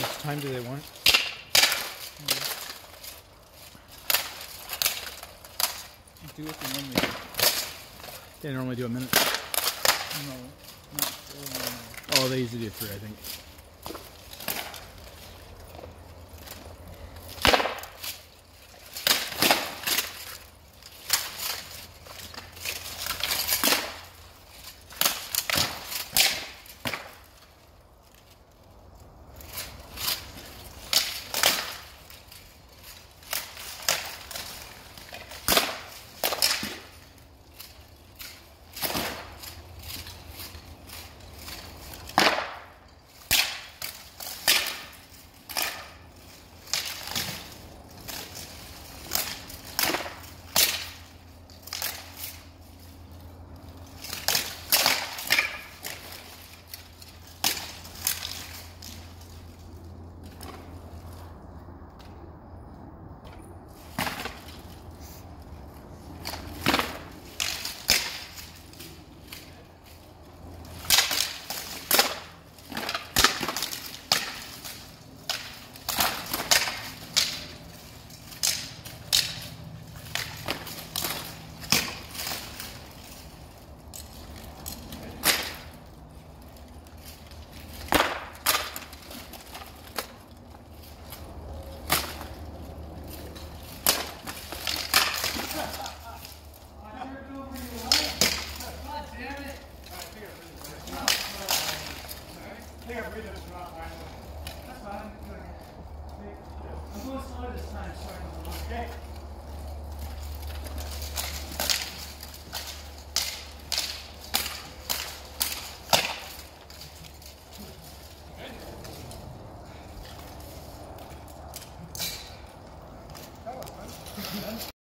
How much time do they want? Do what they normally do. They normally do a minute. No, not uh, Oh, they usually do three, I think. I'm going slow this time, sorry. Okay.